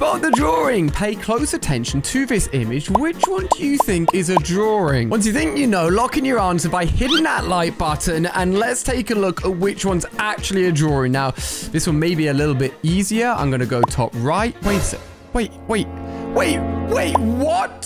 spot the drawing. Pay close attention to this image. Which one do you think is a drawing? Once you think you know, lock in your answer by hitting that like button and let's take a look at which one's actually a drawing. Now, this one may be a little bit easier. I'm going to go top right. Wait a sec. Wait, wait, wait, wait, what?